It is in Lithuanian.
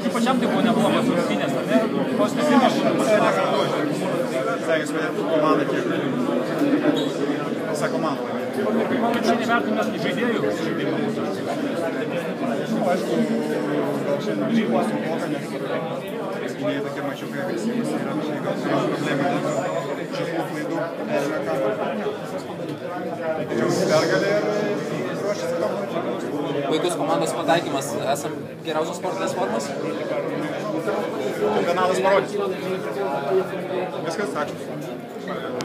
Kaip pačiam tai buvo neblogas rungtynės, ar ne? Vos ne finišas. Stengiuosi padėti komandą kiek visą komandą. Kaip šiandien vertinat žaidėjų žaidimą aišku, gal šiandien su bloga, nes gynėjai tokie mačiukai agresyvus yra, čia gal turėjo problemų Puikus komandos pataikymas. Esam geriausios sportinės formos. Čempionatas parodys. Viskas, ačiū.